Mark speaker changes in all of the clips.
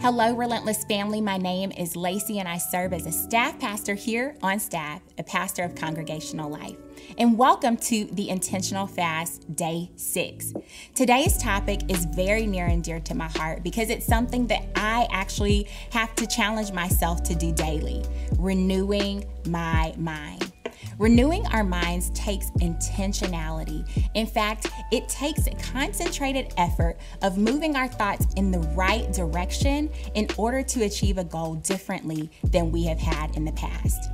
Speaker 1: Hello, Relentless family. My name is Lacey, and I serve as a staff pastor here on staff, a pastor of congregational life. And welcome to the Intentional Fast Day 6. Today's topic is very near and dear to my heart because it's something that I actually have to challenge myself to do daily renewing my mind. Renewing our minds takes intentionality. In fact, it takes a concentrated effort of moving our thoughts in the right direction in order to achieve a goal differently than we have had in the past.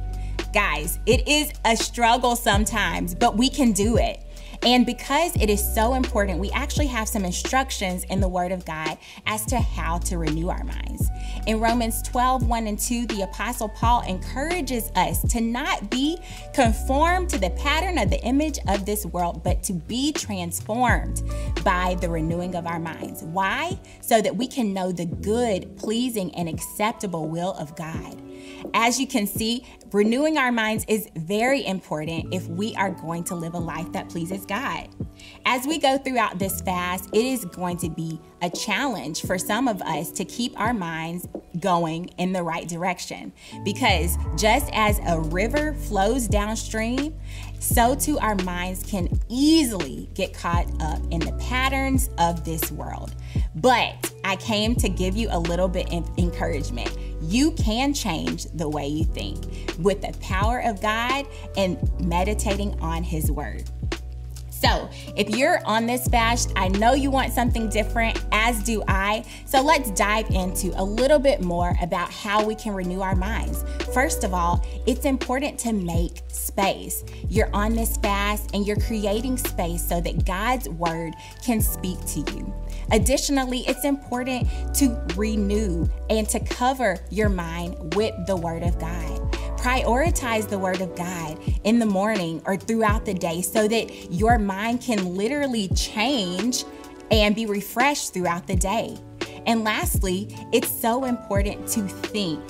Speaker 1: Guys, it is a struggle sometimes, but we can do it. And because it is so important, we actually have some instructions in the Word of God as to how to renew our minds. In Romans 12, 1 and 2, the Apostle Paul encourages us to not be conformed to the pattern of the image of this world, but to be transformed by the renewing of our minds. Why? So that we can know the good, pleasing, and acceptable will of God. As you can see, renewing our minds is very important if we are going to live a life that pleases God. As we go throughout this fast, it is going to be a challenge for some of us to keep our minds going in the right direction. Because just as a river flows downstream, so too our minds can easily get caught up in the patterns of this world. But I came to give you a little bit of encouragement. You can change the way you think with the power of God and meditating on His Word. So, if you're on this fast, I know you want something different, as do I. So, let's dive into a little bit more about how we can renew our minds. First of all, it's important to make space. You're on this fast and you're creating space so that God's word can speak to you. Additionally, it's important to renew and to cover your mind with the word of God prioritize the Word of God in the morning or throughout the day so that your mind can literally change and be refreshed throughout the day. And lastly, it's so important to think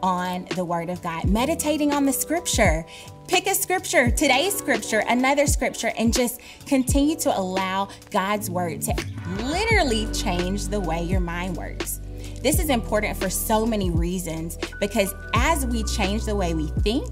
Speaker 1: on the Word of God, meditating on the Scripture. Pick a scripture, today's scripture, another scripture, and just continue to allow God's Word to literally change the way your mind works. This is important for so many reasons because as we change the way we think,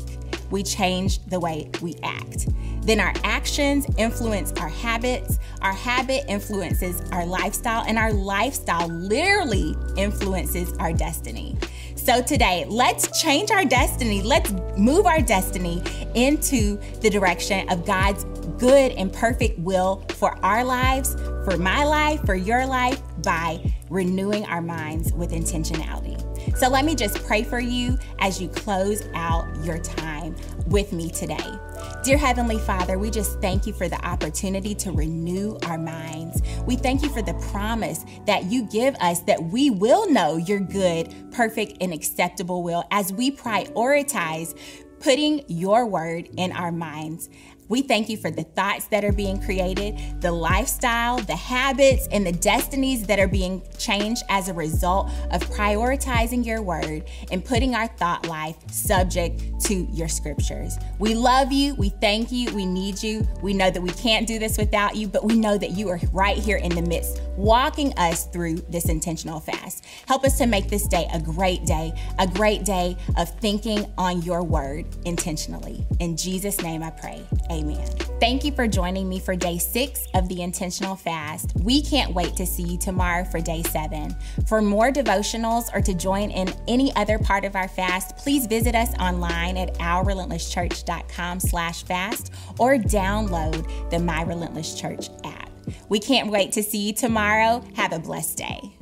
Speaker 1: we change the way we act. Then our actions influence our habits, our habit influences our lifestyle, and our lifestyle literally influences our destiny. So today, let's change our destiny. Let's move our destiny into the direction of God's good and perfect will for our lives, for my life, for your life, by renewing our minds with intentionality. So let me just pray for you as you close out your time with me today. Dear Heavenly Father, we just thank you for the opportunity to renew our minds. We thank you for the promise that you give us that we will know your good, perfect, and acceptable will as we prioritize putting your word in our minds. We thank you for the thoughts that are being created, the lifestyle, the habits, and the destinies that are being changed as a result of prioritizing your word and putting our thought life subject to your scriptures. We love you. We thank you. We need you. We know that we can't do this without you, but we know that you are right here in the midst, walking us through this intentional fast. Help us to make this day a great day, a great day of thinking on your word intentionally. In Jesus' name I pray. Amen. Amen. Thank you for joining me for day six of the intentional fast. We can't wait to see you tomorrow for day seven. For more devotionals or to join in any other part of our fast, please visit us online at ourrelentlesschurch.com slash fast or download the My Relentless Church app. We can't wait to see you tomorrow. Have a blessed day.